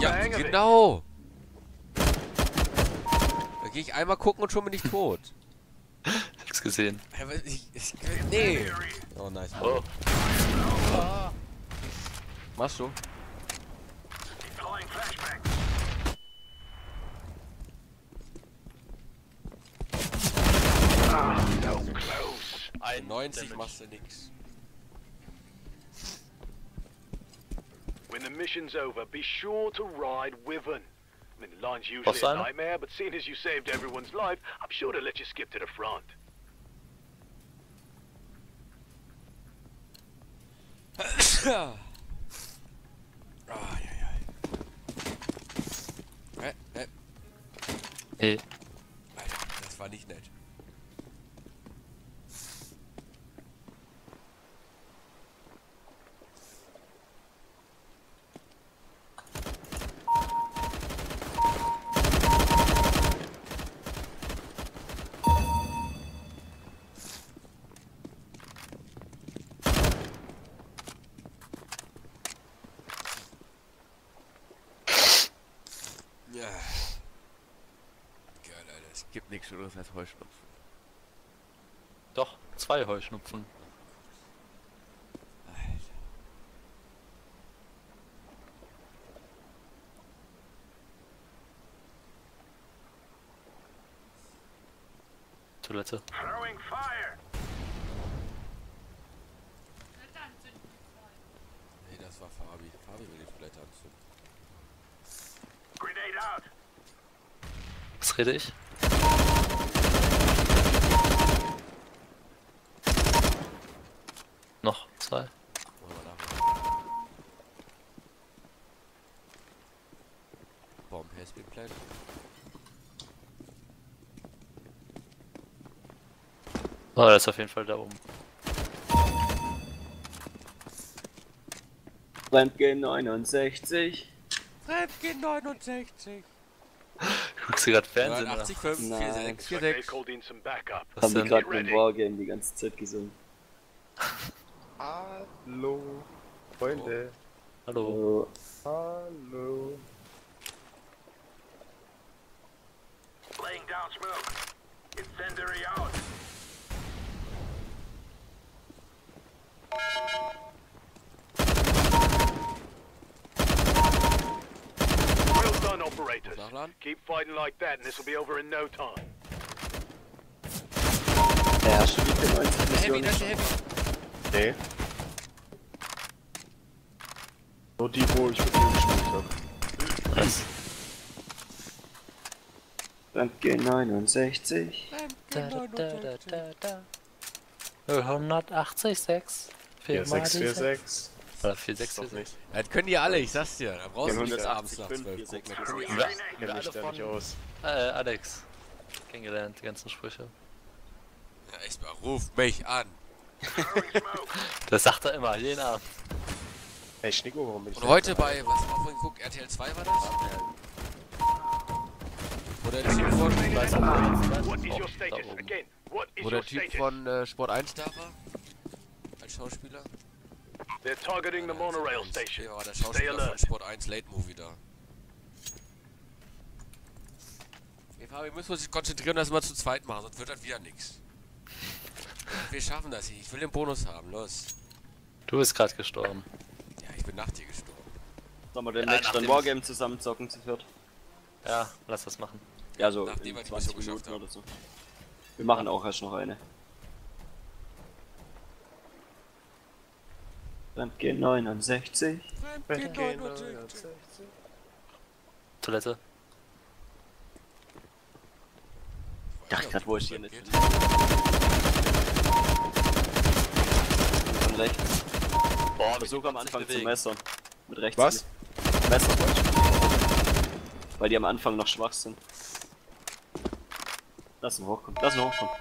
Ja, genau. Da gehe ich einmal gucken und schon bin ich tot. Hab's gesehen. Aber ich, ich, nee. Oh, nice. Oh. Machst du? Ein 90 machst du nix. When the mission's over, be sure to ride with them. I mean, the line's usually a nightmare, but seeing as you saved everyone's life, I'm sure to let you skip to the front. Ah, ja, ja. Hä? Hä? Hey. Alter, das war nicht nett. Gibt nichts Schöneres als Heuschnupfen. Doch, zwei Heuschnupfen. Alter. Toilette. Throwing fire! Nee, das war Fabi. Fabi will die Toilette anzünden. Grenade out! Was rede ich? Nachher. Bomb has been planted. Oh, der ist auf jeden Fall da oben. Fremdgehen 69. Fremdgehen 69. Guckst du gerade Fernsehen? 89, oder? 5, Nein. 4, 6, 4, They 6. called in some backup. Was Haben die gerade mit Wargame die ganze Zeit gesungen. Hallo, Freunde. Hallo. Oh, Hallo. Laying down smoke. Incendiary out. Well done, operators. Keep fighting like that, and this will be over in no time. ja, hast du die 90 Heavy, Missionen? das ist Heavy. Nee. Nur die, wo ich mit dir gespielt habe. Was? Fremdgehen 69. Da, da, da, da, da, da. 186. Ja, Viermal die 646. Oder Doch 466. nicht. Das können die alle, ich sag's dir. Da brauchst Ja, du nicht abends 180, nach 12 5, gucken. Da können die Ja. alle. Kenn Wir mich alle da nicht aus. Äh, Alex. Kennengelernt, die ganzen Sprüche. Ja, echt mal, ruf mich an. Das sagt er immer, jeden Abend. Hey, Schnicko, warum bin ich Und heute bei, was haben wir vorhin geguckt, RTL 2 war das? Wo der Typ von, what is wo der Typ von äh, Sport 1 da war? Als Schauspieler? They're targeting the monorail station. Ja, war der Stay Schauspieler von alert. Sport 1 Late Movie da. Ey, Fabi, müssen wir uns konzentrieren, dass wir zu zweit machen, sonst wird das wieder nix. Wir schaffen das hier. Ich will den Bonus haben. Los. Du bist gerade gestorben. Ja, ich bin nach dir gestorben. Sollen wir den Ja, letzten nachdem- Wargame zusammen zocken zu viert? Ja, lass das machen. Ja, so Nachdem in wir die 20 Mission geschafft Minuten haben. oder so. Wir machen auch erst noch eine. Fremdgehen 69. Toilette. Ich dachte grad, wo ich hier nicht. Von rechts. Boah, Versuch am Anfang zu messern. Mit rechts. Was? Messer. Weil die am Anfang noch schwach sind. Lass ihn hochkommen. Lass ihn hochkommen.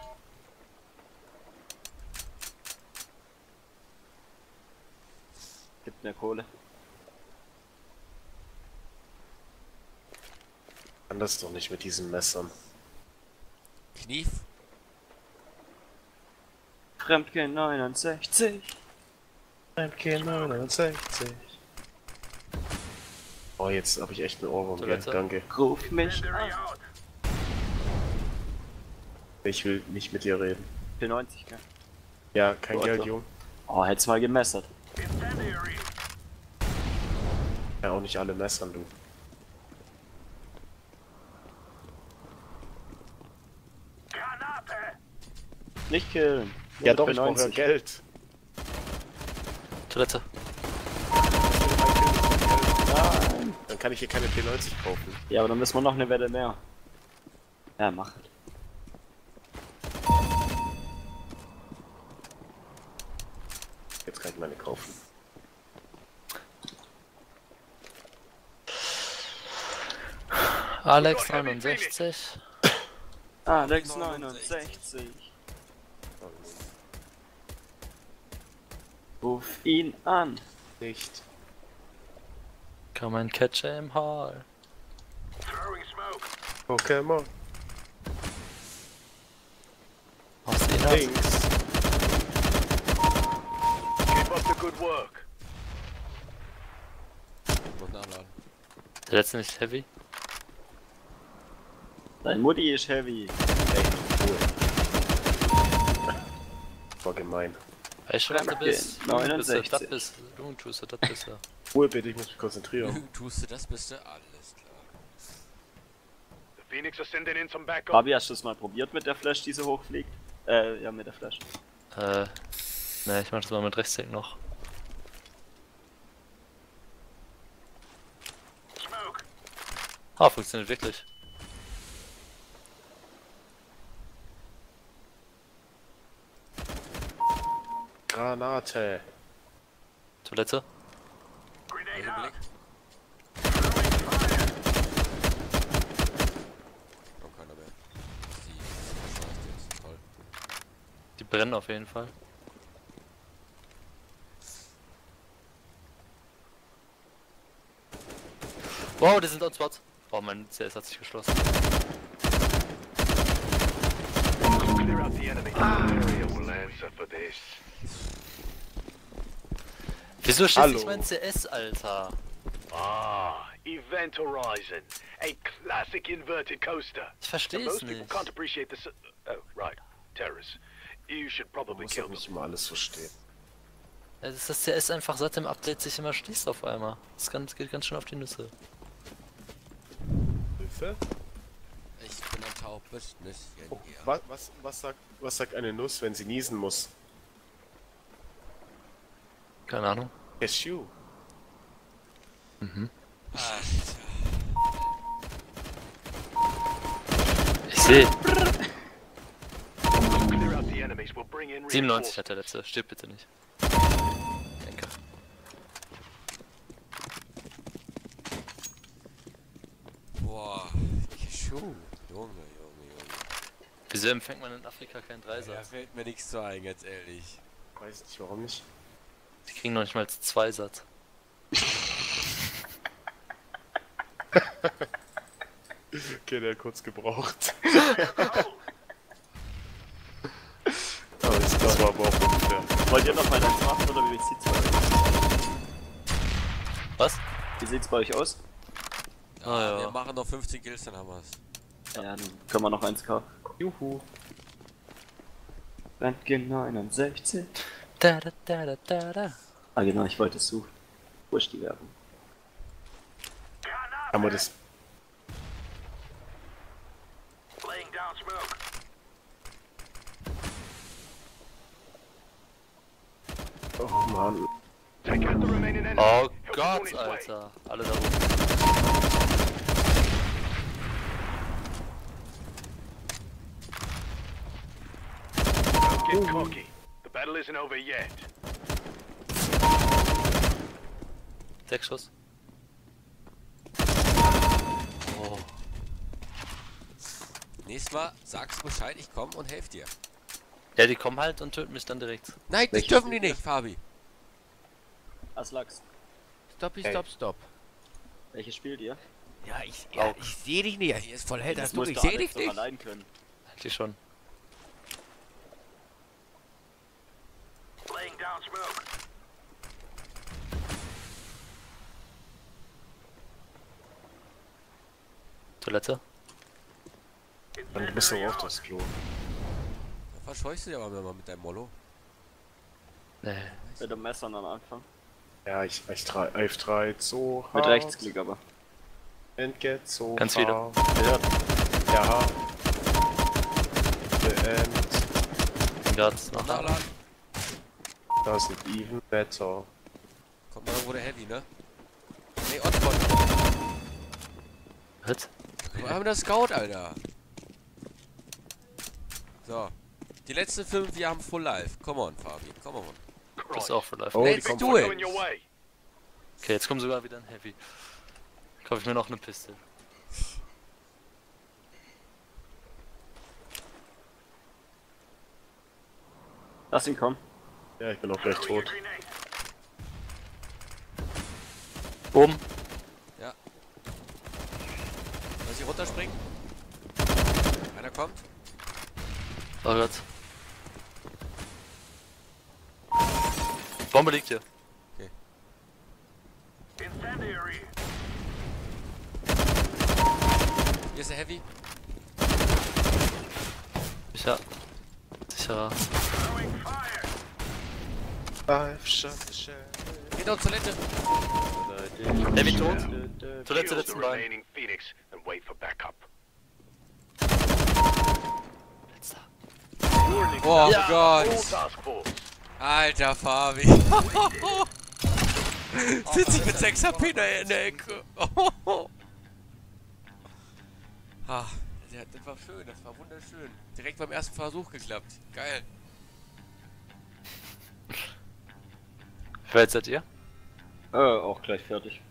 Gibt mehr Kohle. Kann das doch nicht mit diesen Messern. Knief. Fremdgehen 69. MK 69. Oh, jetzt habe ich echt einen Ohrwurm. Ja, Toilette? danke. Ruf mich an. Ich will nicht mit dir reden. P90, gell? Ja, kein. Geld, Jung. Oh, hätt's mal gemessert. Ja, auch nicht alle messern, du. Granate. Nicht killen. Ja, Nur doch, ich brauche ja P90. Geld. Toilette. Dann kann ich hier keine P90 kaufen. Ja, aber dann müssen wir noch eine Wette mehr. Ja, mach halt. Jetzt kann ich meine kaufen. Alex Got heavy 69. Alex 69. Ruf ihn an. Nicht. Kann man Catcher im Hall. Throwing smoke. Pokémon. Aus ihn ab. Links. Keep up the good work. Nachladen. Der letzte nicht heavy. Dein Mutti ist heavy. War gemein. Weißt du, was du bist? Du bist, 69. das bist du, tust du, das bist du. Ruhe bitte, ich muss mich konzentrieren. Tust du das Beste? Alles klar. The Phoenix are sending in some backup. Fabi, hast du es mal probiert mit der Flash, die so hochfliegt? Äh, ja, mit der Flash. Äh, ne, ich mach das mal mit Rechtsklick noch. Ah, funktioniert wirklich. Granate. Toilette. Grenade. Die brennen auf jeden Fall. Wow, die sind on spot. Oh, mein CS hat sich geschlossen. Clear out the enemy. Area will answer for this. Wieso schießt Hallo. nicht mein CS, Alter? Ah, Event Horizon. A classic inverted coaster. Ich versteh's Most people nicht. can't appreciate this. Oh, right. Terrorists. You should Man probably muss kill nicht immer alles verstehen. Ja, dass das CS einfach seit dem Update sich immer schließt auf einmal. Das, das geht ganz schön auf die Nüsse. Hilfe? Ich bin ein taubes Nüsschen. Oh, hier. was, was, was, sagt, was sagt eine Nuss, wenn sie niesen muss? Keine Ahnung. Cashew. Alter. Ich sehe. Clear out the enemies. We'll bring in 97 hat der letzte. Stirb bitte nicht. Danke. Boah. Cashew. Junge, Junge, Junge. Wieso empfängt man in Afrika keinen Da Dreisatz? fällt mir nichts zu ein, ganz ehrlich. Weiß nicht, warum nicht. Die kriegen noch nicht mal zwei Satz. Okay, der hat kurz gebraucht. Aber das, das war aber auch unfair. Wollt ihr noch mal eins machen oder wie sieht's bei euch Was? Wie sieht's bei euch aus? Ja, Ah, ja. Wir machen noch 15 Kills, dann haben wir's. Ja, dann können wir noch eins kaufen. Juhu. Rentgen 69. Da da da da da da. Ah genau, ich wollte es suchen. Wo ist die Werbung? Haben wir das. Laying down smoke. Oh Mann. Take out the remaining enemies. Oh Gott. Alter. Alle da oben. Get cocky. The battle isn't over yet. Sechs Schuss. Oh. Nächstes Mal sagst du Bescheid, ich komm und helf dir. Ja, die kommen halt und töten mich dann direkt. Nein, Welches dürfen die nicht, Fabi. Aslax. Stopp, Hey. stopp, stopp. Welches spielt ihr? Ja, ich, ja, ich sehe dich nicht. Hier ist voll hell, das du, ich sehe dich nicht. allein können. Eigentlich schon. Toilette. Dann bist du auf das Klo. Da verscheuchst du dich aber mal mit deinem Mollo. Nee. Mit dem Messer am Anfang. Ja, ich F3, F3 so Mit hart. Rechtsklick aber. And get so Ganz viele. hard. Ja. Ja. The end. Bin grad nach Nachladen. Doesn't even better. Kommt mal irgendwo der Heavy, ne? Nee, Ottbot. Hit. Wir haben das Scout, Alter. So. Die letzten fünf, wir haben Full Life. Come on, Fabi. Come on. Bist auch für live. Oh, Let's do it. Going your way. Okay, jetzt kommt sogar wieder ein Heavy. Kaufe ich mir noch eine Piste. Lass ihn kommen. Ja, ich bin auch gleich tot. Oben. Soll ich runterspringen? Einer kommt. Oh Gott. Bombe liegt hier. Incendiary. Hier ist der Heavy. Sicher. Fire. Five shot the shell. Geht auf Toilette. Heavy tot. Toilette letzten Bein. remaining Phoenix and wait for backup. Letzter. Oh Ja. Gott. Alter Fabi. Sitze ich mit 6 HP in der, in der Ecke. ah, das war schön, das war wunderschön. Direkt beim ersten Versuch geklappt. Geil. Wie weit seid ihr? Äh, auch gleich fertig.